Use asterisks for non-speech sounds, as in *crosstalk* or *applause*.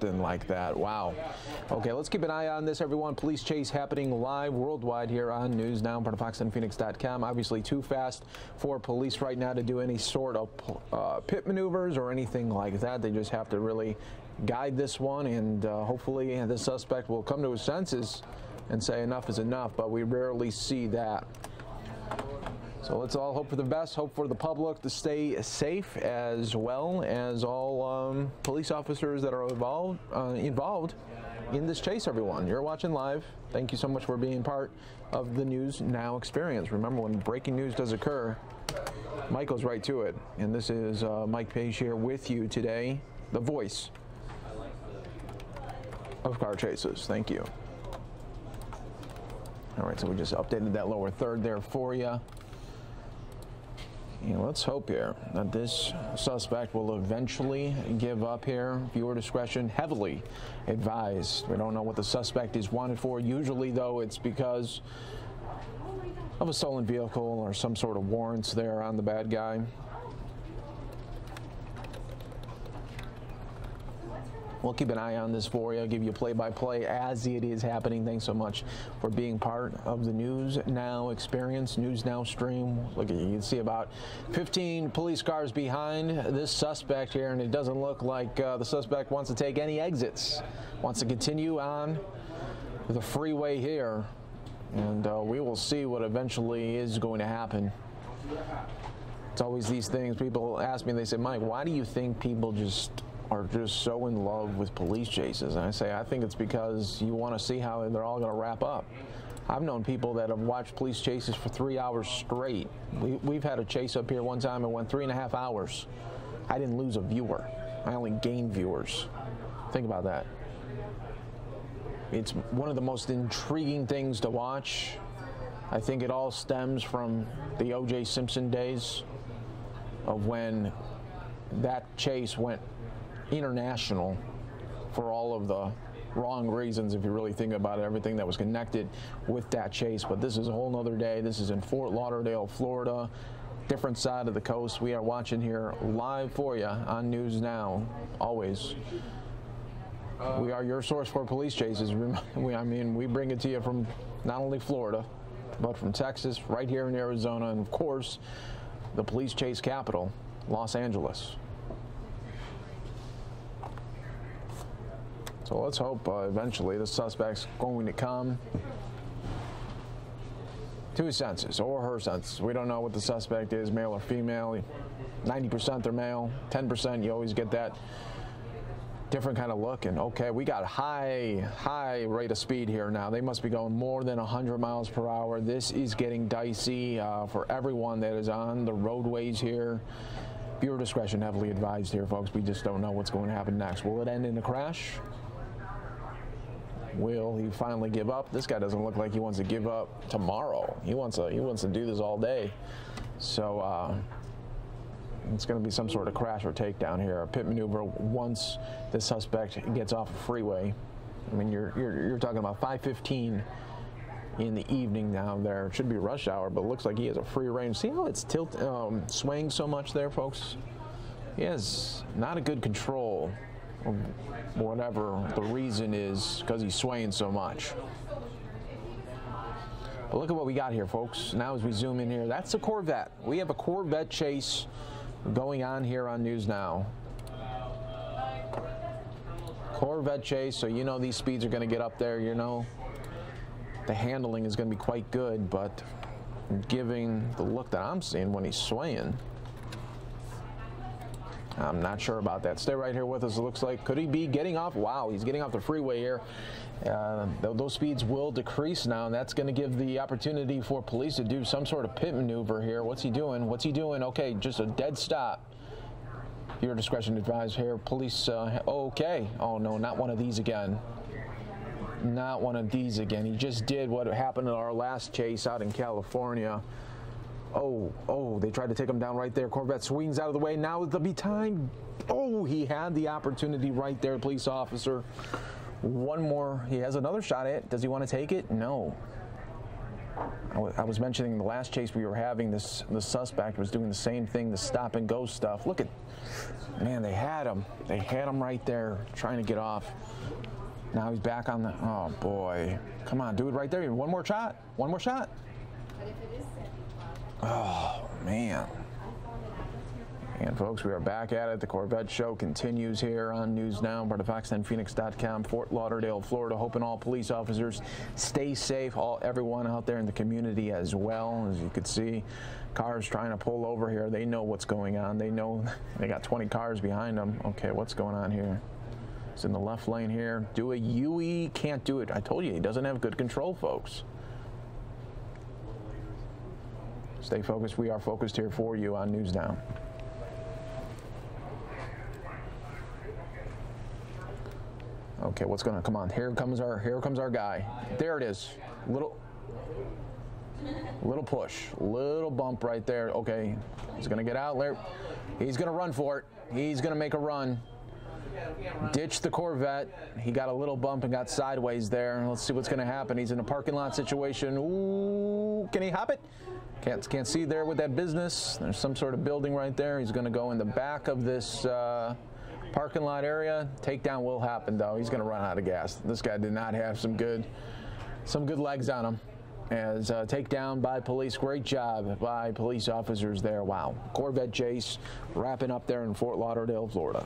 like that. Wow. Okay, let's keep an eye on this, everyone. Police chase happening live worldwide here on News Now, part of Fox10Phoenix.com. Obviously, too fast for police right now to do any sort of uh, pit maneuvers or anything like that. They just have to really guide this one, and uh, hopefully, the suspect will come to his senses and say enough is enough. But we rarely see that. So let's all hope for the best, hope for the public to stay safe as well as all um, police officers that are involved, uh, involved in this chase, everyone. You're watching live. Thank you so much for being part of the News Now experience. Remember, when breaking news does occur, goes right to it. And this is uh, Mike Page here with you today, the voice of car chases. Thank you. All right, so we just updated that lower third there for you. You know, let's hope here that this suspect will eventually give up here. Viewer discretion heavily advised. We don't know what the suspect is wanted for. Usually, though, it's because of a stolen vehicle or some sort of warrants there on the bad guy. We'll keep an eye on this for you, give you a play-by-play as it is happening. Thanks so much for being part of the News Now experience, News Now stream. Look, you can see about 15 police cars behind this suspect here, and it doesn't look like uh, the suspect wants to take any exits. Wants to continue on the freeway here, and uh, we will see what eventually is going to happen. It's always these things. People ask me, they say, Mike, why do you think people just are just so in love with police chases. And I say, I think it's because you want to see how they're all going to wrap up. I've known people that have watched police chases for three hours straight. We, have had a chase up here one time and went three and a half hours. I didn't lose a viewer. I only gained viewers. Think about that. It's one of the most intriguing things to watch. I think it all stems from the O.J. Simpson days of when that chase went international for all of the wrong reasons if you really think about it, everything that was connected with that chase. But this is a whole nother day. This is in Fort Lauderdale, Florida, different side of the coast. We are watching here live for you on News Now, always. We are your source for police chases. *laughs* We, I mean, we bring it to you from not only Florida, but from Texas, right here in Arizona, and of course, the police chase capital, Los Angeles. So let's hope uh, eventually the suspect's going to come to his senses or her senses. We don't know what the suspect is, male or female. 90% they're male, 10% you always get that different kind of look. And okay, we got high, high rate of speed here now. They must be going more than 100 miles per hour. This is getting dicey uh, for everyone that is on the roadways here. Viewer discretion heavily advised here, folks. We just don't know what's going to happen next. Will it end in a crash? Will he finally give up? This guy doesn't look like he wants to give up tomorrow. He wants to he wants to do this all day. So uh, it's going to be some sort of crash or takedown here. A pit maneuver once the suspect gets off a freeway. I mean, you're you're, you're talking about 515 in the evening now there. Should be rush hour, but looks like he has a free range. See how it's tilt um, swaying so much there, folks? He has not a good control whatever the reason is because he's swaying so much. But look at what we got here, folks. Now as we zoom in here, that's a Corvette. We have a Corvette chase going on here on News Now. Corvette chase, so you know these speeds are going to get up there, you know. The handling is going to be quite good, but giving the look that I'm seeing when he's swaying, I'm not sure about that. Stay right here with us. It looks like could he be getting off? Wow, he's getting off the freeway here. Uh, those speeds will decrease now, and that's going to give the opportunity for police to do some sort of pit maneuver here. What's he doing? What's he doing? Okay, just a dead stop. Your discretion advised here. Police, uh, okay. Oh, no, not one of these again. Not one of these again. He just did what happened in our last chase out in California. Oh, oh, they tried to take him down right there. Corvette swings out of the way. Now it'll be time. Oh, he had the opportunity right there, police officer. One more. He has another shot at it. Does he want to take it? No. I was mentioning the last chase we were having. This the suspect was doing the same thing, the stop and go stuff. Look at, man, they had him. They had him right there, trying to get off. Now he's back on the. Oh boy, come on, do it right there. One more shot. One more shot. Oh man. And folks, we are back at it. The Corvette Show continues here on News Now, part of Fox10Phoenix.com, Fort Lauderdale, Florida. Hoping all police officers stay safe. All everyone out there in the community as well. As you can see, cars trying to pull over here. They know what's going on. They know *laughs* they got 20 cars behind them. Okay, what's going on here? It's in the left lane here. Do a UE, can't do it. I told you he doesn't have good control, folks. Stay focused. We are focused here for you on News Now. Okay, what's gonna come on? Here comes our here comes our guy. There it is. Little little push, little bump right there. Okay, he's gonna get out there. He's gonna run for it. He's gonna make a run. Ditch the Corvette. He got a little bump and got sideways there. Let's see what's gonna happen. He's in a parking lot situation. Ooh, can he hop it? Can't can't see there with that business. There's some sort of building right there. He's gonna go in the back of this. Uh, parking lot area. Takedown will happen though. He's going to run out of gas. This guy did not have some good, some good legs on him. As uh, takedown by police. Great job by police officers there. Wow. Corvette chase wrapping up there in Fort Lauderdale, Florida.